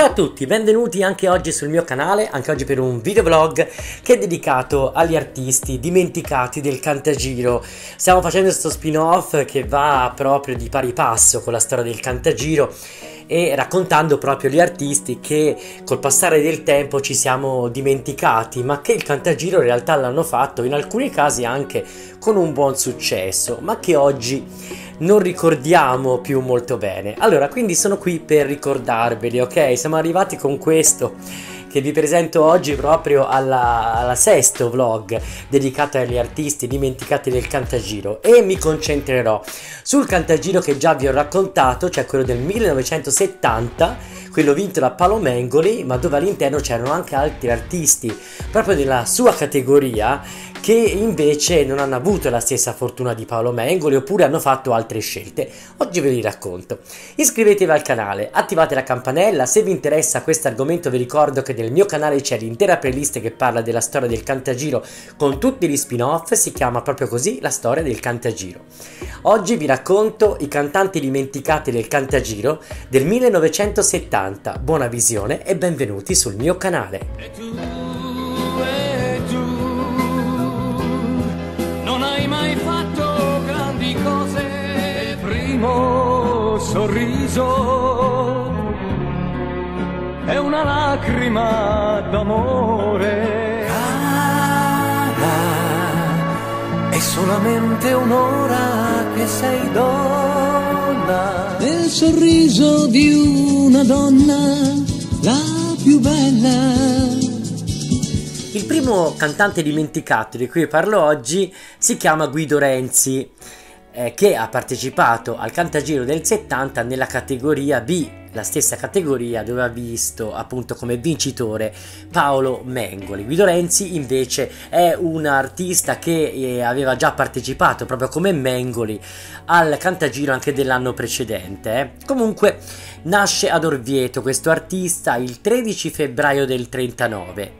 Ciao a tutti, benvenuti anche oggi sul mio canale, anche oggi per un videoblog che è dedicato agli artisti dimenticati del Cantagiro. Stiamo facendo questo spin-off che va proprio di pari passo con la storia del Cantagiro e raccontando proprio gli artisti che col passare del tempo ci siamo dimenticati, ma che il Cantagiro in realtà l'hanno fatto in alcuni casi anche con un buon successo, ma che oggi non ricordiamo più molto bene. Allora, quindi sono qui per ricordarveli, ok? Siamo arrivati con questo che vi presento oggi proprio alla, alla sesto vlog dedicato agli artisti dimenticati del Cantagiro e mi concentrerò sul Cantagiro che già vi ho raccontato, cioè quello del 1970 quello vinto da Paolo Mengoli, ma dove all'interno c'erano anche altri artisti proprio della sua categoria che invece non hanno avuto la stessa fortuna di Paolo Mengoli oppure hanno fatto altre scelte. Oggi ve li racconto. Iscrivetevi al canale, attivate la campanella, se vi interessa questo argomento vi ricordo che nel mio canale c'è l'intera playlist che parla della storia del Cantagiro con tutti gli spin-off, si chiama proprio così la storia del Cantagiro. Oggi vi racconto i cantanti dimenticati del Cantagiro del 1970. Buona visione e benvenuti sul mio canale. Primo sorriso è una lacrima d'amore. Cara, è solamente un'ora che sei donna. Nel sorriso di una donna, la più bella. Il primo cantante dimenticato di cui parlo oggi si chiama Guido Renzi eh, che ha partecipato al Cantagiro del 70 nella categoria B, la stessa categoria dove ha visto appunto come vincitore Paolo Mengoli. Guido Renzi invece è un artista che eh, aveva già partecipato proprio come Mengoli al Cantagiro anche dell'anno precedente. Eh. Comunque nasce ad Orvieto questo artista il 13 febbraio del 39,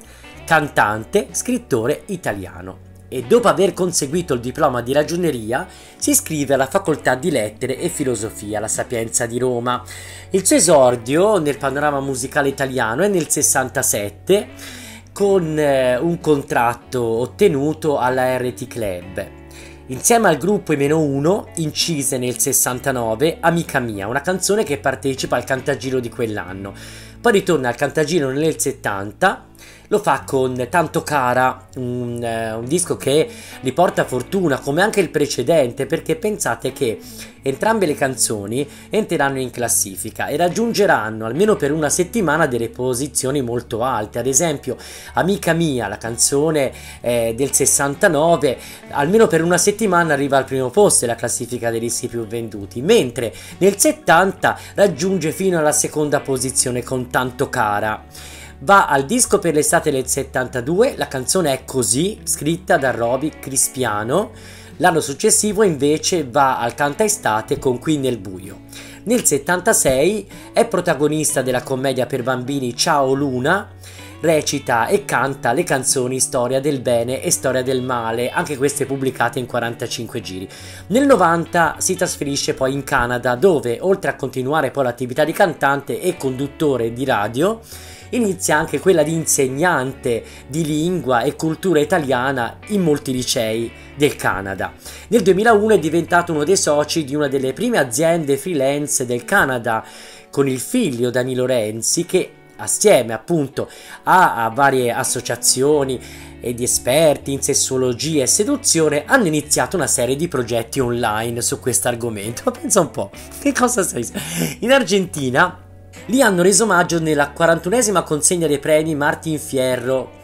cantante, scrittore italiano e dopo aver conseguito il diploma di ragioneria si iscrive alla facoltà di lettere e filosofia alla Sapienza di Roma. Il suo esordio nel panorama musicale italiano è nel 67 con eh, un contratto ottenuto alla RT Club. Insieme al gruppo I-1 incise nel 69 Amica mia, una canzone che partecipa al Cantagiro di quell'anno. Poi ritorna al Cantagiro nel 70 lo fa con Tanto Cara, un, eh, un disco che gli porta fortuna come anche il precedente perché pensate che entrambe le canzoni entreranno in classifica e raggiungeranno almeno per una settimana delle posizioni molto alte. Ad esempio, Amica mia, la canzone eh, del 69, almeno per una settimana arriva al primo posto della classifica dei dischi più venduti, mentre nel 70 raggiunge fino alla seconda posizione con Tanto Cara. Va al disco per l'estate del 72, la canzone è Così, scritta da Roby Crispiano. L'anno successivo invece va al canta estate con Qui nel buio. Nel 76 è protagonista della commedia per bambini Ciao Luna, recita e canta le canzoni Storia del bene e Storia del male, anche queste pubblicate in 45 giri. Nel 90 si trasferisce poi in Canada dove, oltre a continuare poi l'attività di cantante e conduttore di radio, inizia anche quella di insegnante di lingua e cultura italiana in molti licei del Canada. Nel 2001 è diventato uno dei soci di una delle prime aziende freelance del Canada con il figlio Danilo Renzi che assieme appunto a, a varie associazioni e di esperti in sessologia e seduzione hanno iniziato una serie di progetti online su questo argomento. Pensa un po', che cosa sei? In Argentina Lì hanno reso omaggio nella 41esima consegna dei premi Martin Fierro.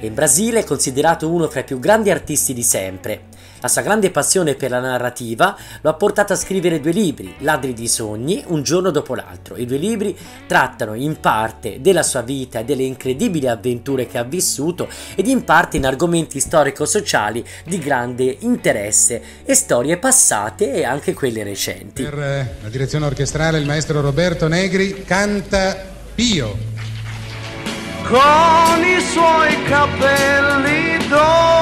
In Brasile è considerato uno fra i più grandi artisti di sempre. La sua grande passione per la narrativa lo ha portato a scrivere due libri, Ladri di sogni, un giorno dopo l'altro. I due libri trattano in parte della sua vita e delle incredibili avventure che ha vissuto ed in parte in argomenti storico-sociali di grande interesse e storie passate e anche quelle recenti. Per eh, la direzione orchestrale il maestro Roberto Negri canta Pio. Con i suoi capelli d'oro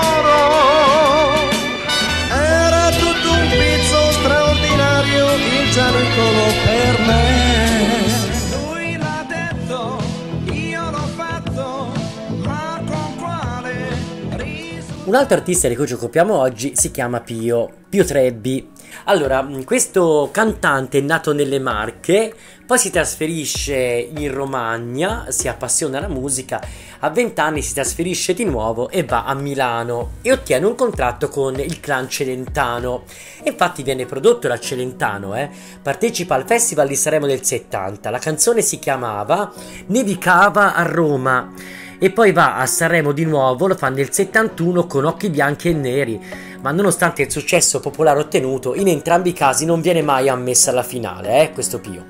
Un altro artista di cui ci occupiamo oggi si chiama Pio, Pio Trebbi. Allora, questo cantante è nato nelle Marche, poi si trasferisce in Romagna, si appassiona alla musica, a 20 anni si trasferisce di nuovo e va a Milano e ottiene un contratto con il clan Celentano. Infatti viene prodotto da Celentano, eh? partecipa al Festival di Sanremo del 70, la canzone si chiamava Nevicava a Roma e poi va a Sanremo di nuovo, lo fa nel 71 con Occhi bianchi e neri, ma nonostante il successo popolare ottenuto, in entrambi i casi non viene mai ammessa alla finale, eh, questo Pio.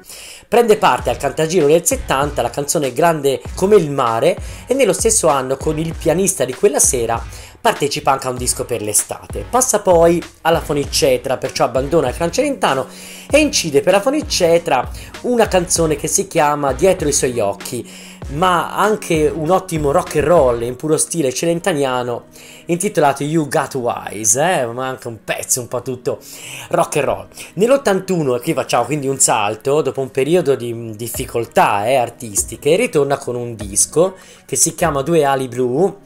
Prende parte al Cantagiro del 70, la canzone Grande come il mare, e nello stesso anno con il pianista di quella sera partecipa anche a un disco per l'estate. Passa poi alla Fonicetra, perciò abbandona il Clan Celentano e incide per la Fonicetra una canzone che si chiama Dietro i suoi occhi ma anche un ottimo rock and roll in puro stile celentaniano intitolato You Got Wise, eh? ma anche un pezzo un po' tutto rock and roll. Nell'81, e qui facciamo quindi un salto, dopo un periodo di difficoltà eh, artistiche, ritorna con un disco che si chiama Due ali blu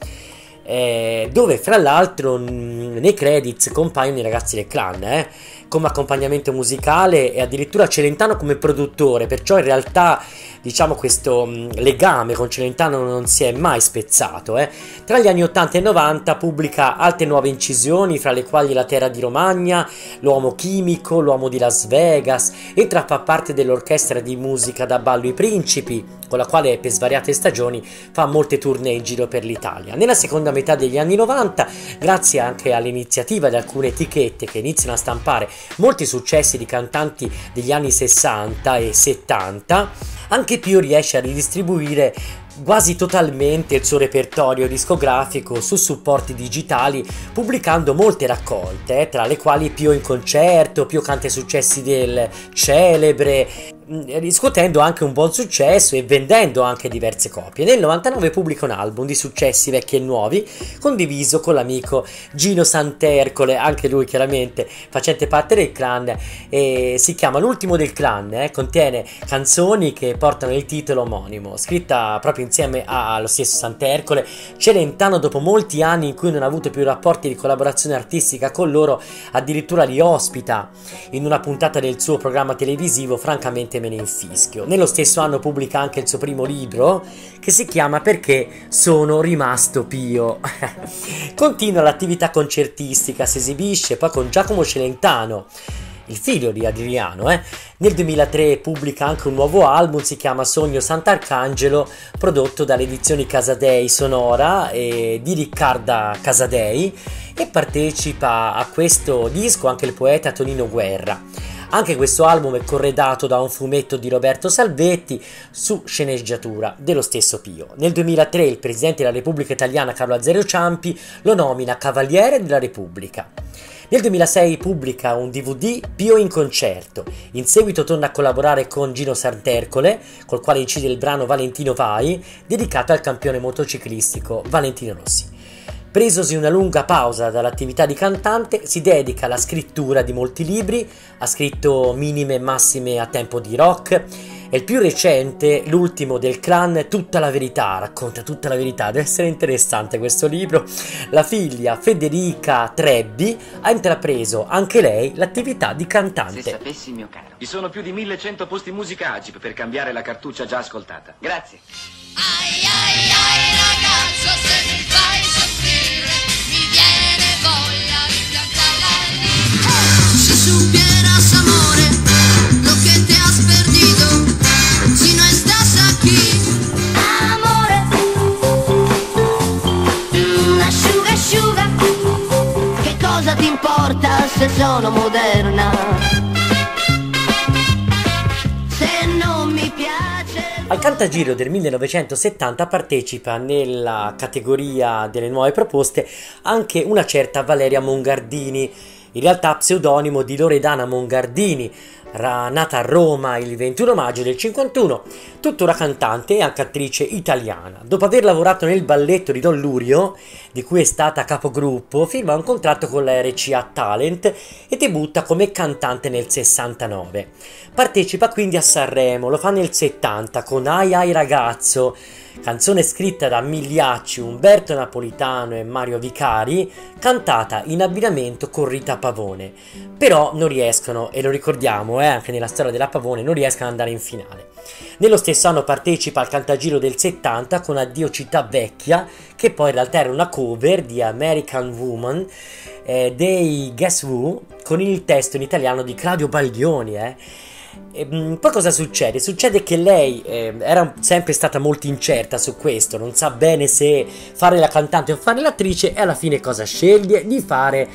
eh, dove fra l'altro nei credits compaiono i ragazzi del clan eh, come accompagnamento musicale e addirittura Celentano come produttore, perciò in realtà diciamo questo mm, legame con Celentano non si è mai spezzato. Eh. Tra gli anni 80 e 90 pubblica altre nuove incisioni, fra le quali La Terra di Romagna, L'Uomo Chimico, L'Uomo di Las Vegas, entra a far parte dell'orchestra di musica da ballo I Principi, con la quale per svariate stagioni fa molte tournée in giro per l'Italia. Nella seconda metà degli anni 90, grazie anche all'iniziativa di alcune etichette che iniziano a stampare molti successi di cantanti degli anni 60 e 70, anche Pio riesce a ridistribuire quasi totalmente il suo repertorio discografico su supporti digitali, pubblicando molte raccolte, tra le quali Pio in concerto, Pio canta i successi del celebre, riscuotendo anche un buon successo e vendendo anche diverse copie. Nel 99 pubblica un album di successi vecchi e nuovi, condiviso con l'amico Gino Santercole, anche lui chiaramente facente parte del clan, e si chiama L'ultimo del clan, eh, contiene canzoni che portano il titolo omonimo, scritta proprio insieme allo stesso Santercole. Celentano, dopo molti anni in cui non ha avuto più rapporti di collaborazione artistica con loro, addirittura li ospita in una puntata del suo programma televisivo, francamente me ne infischio. Nello stesso anno pubblica anche il suo primo libro che si chiama Perché sono rimasto Pio. Continua l'attività concertistica, si esibisce poi con Giacomo Celentano il figlio di Adriano. Eh? Nel 2003 pubblica anche un nuovo album, si chiama Sogno Sant'Arcangelo, prodotto dalle edizioni Casadei Sonora e di Riccarda Casadei e partecipa a questo disco anche il poeta Tonino Guerra. Anche questo album è corredato da un fumetto di Roberto Salvetti su sceneggiatura dello stesso Pio. Nel 2003 il Presidente della Repubblica Italiana Carlo Azerio Ciampi lo nomina Cavaliere della Repubblica. Nel 2006 pubblica un DVD Pio in concerto. In seguito torna a collaborare con Gino Santercole, col quale incide il brano Valentino Vai, dedicato al campione motociclistico Valentino Rossi. Presosi una lunga pausa dall'attività di cantante, si dedica alla scrittura di molti libri, ha scritto minime e massime a tempo di rock e il più recente, l'ultimo del clan, Tutta la verità, racconta tutta la verità, deve essere interessante questo libro. La figlia Federica Trebbi ha intrapreso anche lei l'attività di cantante. Se sapessi, mio caro. Vi sono più di 1100 posti musica Agip per cambiare la cartuccia già ascoltata. Grazie. Ai ai ai ragazzo, se mi fai sono moderna? Se non mi piace... Al Cantagiro del 1970 partecipa nella categoria delle nuove proposte anche una certa Valeria Mongardini in realtà pseudonimo di Loredana Mongardini, nata a Roma il 21 maggio del 51, tuttora cantante e anche attrice italiana. Dopo aver lavorato nel balletto di Don Lurio, di cui è stata capogruppo, firma un contratto con la RCA Talent e debutta come cantante nel 69. Partecipa quindi a Sanremo, lo fa nel 70 con Ai Ai Ragazzo, canzone scritta da Migliacci, Umberto Napolitano e Mario Vicari, cantata in abbinamento con Rita Pavone. Però non riescono, e lo ricordiamo eh, anche nella storia della Pavone, non riescono ad andare in finale. Nello stesso anno partecipa al Cantagiro del 70 con Addio Città Vecchia, che poi in realtà era una cover di American Woman eh, dei Guess Who, con il testo in italiano di Claudio Baglioni. Eh. E, mm, poi cosa succede? Succede che lei eh, era sempre stata molto incerta su questo, non sa bene se fare la cantante o fare l'attrice e alla fine cosa sceglie? Di fare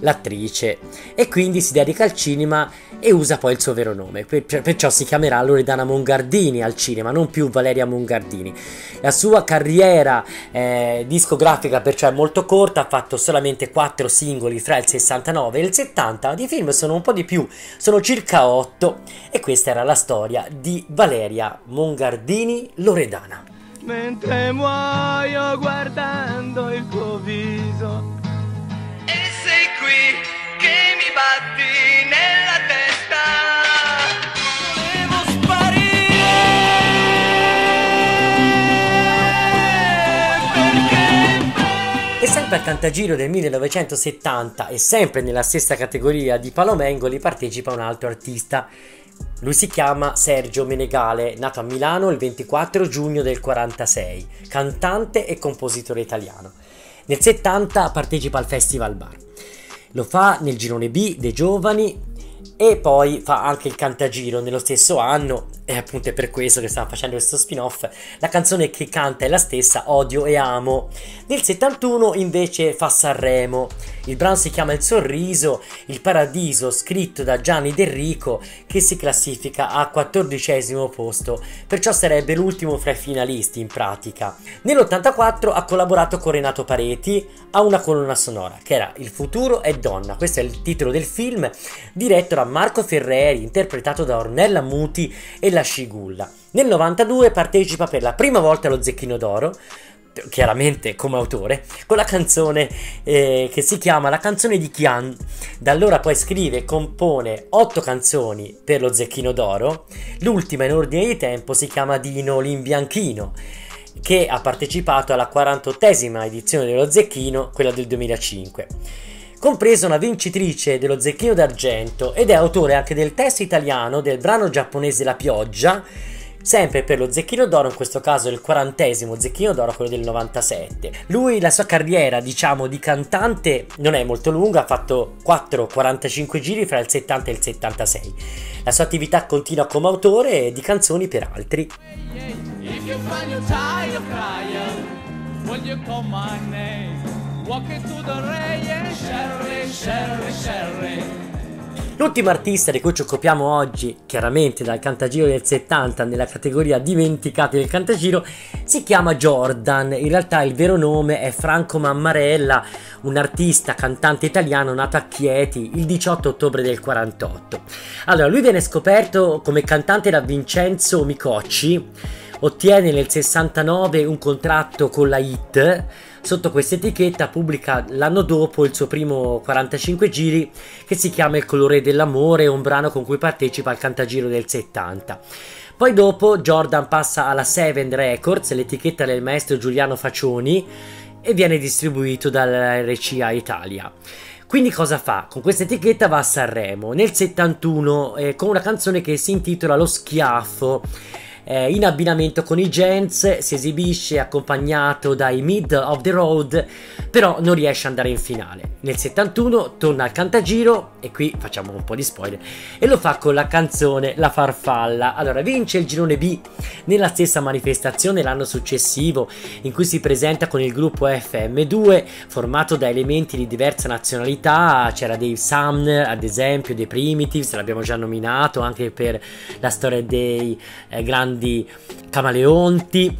l'attrice e quindi si dedica al cinema e usa poi il suo vero nome, perciò si chiamerà Loredana Mongardini al cinema, non più Valeria Mongardini. La sua carriera eh, discografica perciò è molto corta, ha fatto solamente 4 singoli fra il 69 e il 70, di film sono un po' di più, sono circa 8 e questa era la storia di Valeria Mongardini Loredana. Mentre muoio guardando il tuo viso nella testa. Volevo sparire E sempre al Cantagiro del 1970 e sempre nella stessa categoria di Palomengoli partecipa un altro artista. Lui si chiama Sergio Menegale, nato a Milano il 24 giugno del 46, cantante e compositore italiano. Nel 70 partecipa al Festival Bar. Lo fa nel girone B dei giovani e poi fa anche il cantagiro nello stesso anno e appunto è per questo che stiamo facendo questo spin-off. La canzone che canta è la stessa, Odio e Amo. Nel 71 invece fa Sanremo. Il brano si chiama Il sorriso, il paradiso, scritto da Gianni Del Rico, che si classifica a quattordicesimo posto, perciò sarebbe l'ultimo fra i finalisti in pratica. Nell'84 ha collaborato con Renato Pareti a una colonna sonora, che era Il futuro è donna. Questo è il titolo del film, diretto da Marco Ferreri, interpretato da Ornella Muti e la Scigulla. Nel 92 partecipa per la prima volta allo Zecchino d'Oro, chiaramente come autore, con la canzone eh, che si chiama La canzone di Chian. Da allora poi scrive e compone otto canzoni per lo Zecchino d'Oro. L'ultima in ordine di tempo si chiama Dino l'Imbianchino che ha partecipato alla 48esima edizione dello Zecchino, quella del 2005 compresa una vincitrice dello Zecchino d'Argento ed è autore anche del testo italiano del brano giapponese La pioggia, sempre per lo Zecchino d'Oro, in questo caso il quarantesimo Zecchino d'Oro, quello del 97. Lui, la sua carriera, diciamo, di cantante non è molto lunga, ha fatto 4-45 giri fra il 70 e il 76. La sua attività continua come autore di canzoni per altri. If you find you're tired of crying, will you call my name? L'ultimo artista di cui ci occupiamo oggi, chiaramente dal Cantagiro del 70 nella categoria dimenticati del Cantagiro, si chiama Jordan. In realtà il vero nome è Franco Mammarella, un artista cantante italiano nato a Chieti il 18 ottobre del 48. Allora, lui viene scoperto come cantante da Vincenzo Micocci, ottiene nel 69 un contratto con la HIT Sotto questa etichetta pubblica l'anno dopo il suo primo 45 giri che si chiama Il colore dell'amore, un brano con cui partecipa al Cantagiro del 70. Poi dopo Jordan passa alla Seven Records, l'etichetta del maestro Giuliano Faccioni, e viene distribuito dalla RCA Italia. Quindi cosa fa? Con questa etichetta va a Sanremo nel 71 eh, con una canzone che si intitola Lo schiaffo eh, in abbinamento con i Gents, si esibisce accompagnato dai Middle of the Road, però non riesce ad andare in finale. Nel 71 torna al Cantagiro, e qui facciamo un po' di spoiler, e lo fa con la canzone La Farfalla. Allora vince il girone B nella stessa manifestazione l'anno successivo, in cui si presenta con il gruppo FM2, formato da elementi di diversa nazionalità, c'era dei Sumner ad esempio, dei Primitives, l'abbiamo già nominato anche per la storia dei eh, grandi grandi camaleonti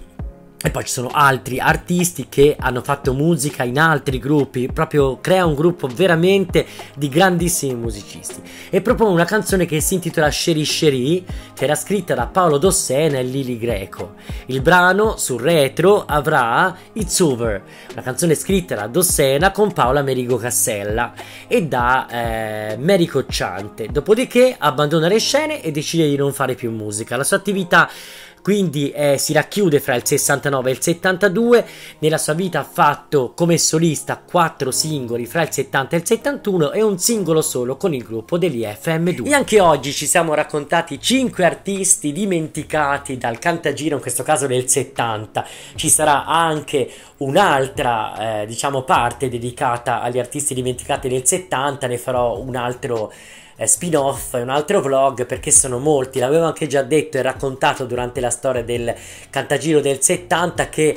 e poi ci sono altri artisti che hanno fatto musica in altri gruppi, proprio crea un gruppo veramente di grandissimi musicisti. E propone una canzone che si intitola Sherry Sherry, che era scritta da Paolo Dossena e Lili Greco. Il brano sul retro avrà It's Over, una canzone scritta da Dossena con Paola Merigo Cassella e da eh, Mary Cocciante. Dopodiché abbandona le scene e decide di non fare più musica. La sua attività quindi eh, si racchiude fra il 69 e il 72. Nella sua vita ha fatto come solista 4 singoli fra il 70 e il 71 e un singolo solo con il gruppo degli FM2. E anche oggi ci siamo raccontati 5 artisti dimenticati dal Cantagiro, in questo caso del 70. Ci sarà anche un'altra, eh, diciamo, parte dedicata agli artisti dimenticati del 70, ne farò un altro spin-off, un altro vlog perché sono molti, l'avevo anche già detto e raccontato durante la storia del Cantagiro del 70 che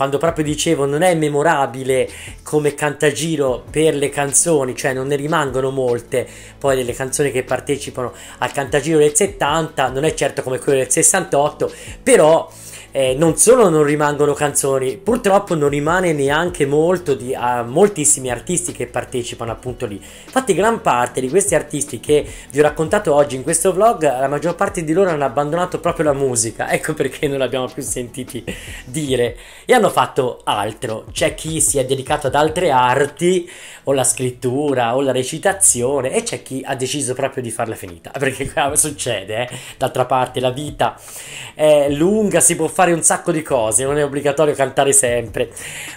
quando proprio dicevo non è memorabile come cantagiro per le canzoni, cioè non ne rimangono molte. Poi delle canzoni che partecipano al cantagiro del 70, non è certo come quello del 68, però eh, non solo non rimangono canzoni, purtroppo non rimane neanche molto di uh, moltissimi artisti che partecipano appunto lì. Infatti gran parte di questi artisti che vi ho raccontato oggi in questo vlog, la maggior parte di loro hanno abbandonato proprio la musica, ecco perché non l'abbiamo più sentiti dire e hanno fatto altro. C'è chi si è dedicato ad altre arti, o la scrittura, o la recitazione e c'è chi ha deciso proprio di farla finita, perché succede, eh? d'altra parte la vita è lunga, si può fare fare un sacco di cose, non è obbligatorio cantare sempre.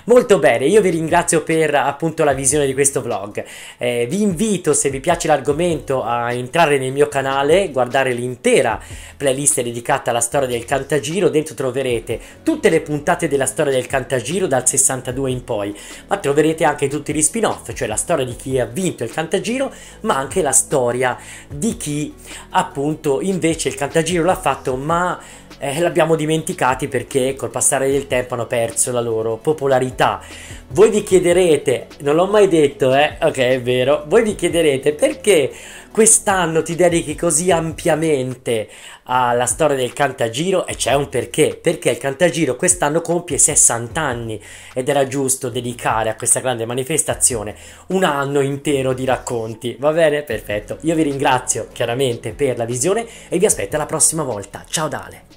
Molto bene, io vi ringrazio per appunto la visione di questo vlog. Eh, vi invito, se vi piace l'argomento, a entrare nel mio canale, guardare l'intera playlist dedicata alla storia del Cantagiro. Dentro troverete tutte le puntate della storia del Cantagiro dal 62 in poi, ma troverete anche tutti gli spin-off, cioè la storia di chi ha vinto il Cantagiro, ma anche la storia di chi appunto invece il Cantagiro l'ha fatto, ma eh, l'abbiamo dimenticati perché col passare del tempo hanno perso la loro popolarità. Voi vi chiederete, non l'ho mai detto, eh? Ok, è vero. Voi vi chiederete perché quest'anno ti dedichi così ampiamente alla storia del Cantagiro e c'è un perché, perché il Cantagiro quest'anno compie 60 anni ed era giusto dedicare a questa grande manifestazione un anno intero di racconti, va bene? Perfetto, io vi ringrazio chiaramente per la visione e vi aspetto alla prossima volta, ciao Dale!